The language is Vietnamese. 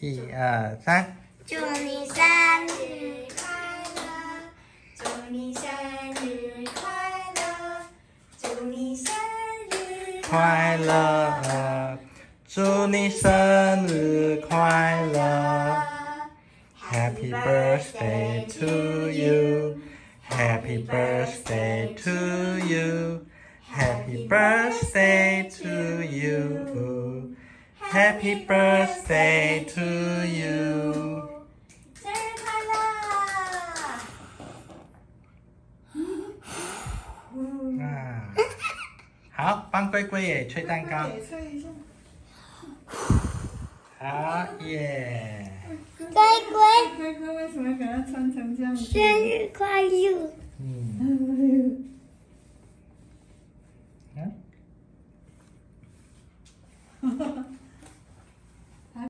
一二三，祝你生日快乐，祝你生日快乐，祝你生日快乐，祝你生日快乐，Happy birthday to you，Happy birthday to you，Happy birthday to you。 Happy birthday to you. À. Hảo, băng quay quay chơi tăng cao. Hảo, yeah. 乖乖，乖乖，为什么给它穿成这样子？生日快乐！嗯。嗯。哈哈。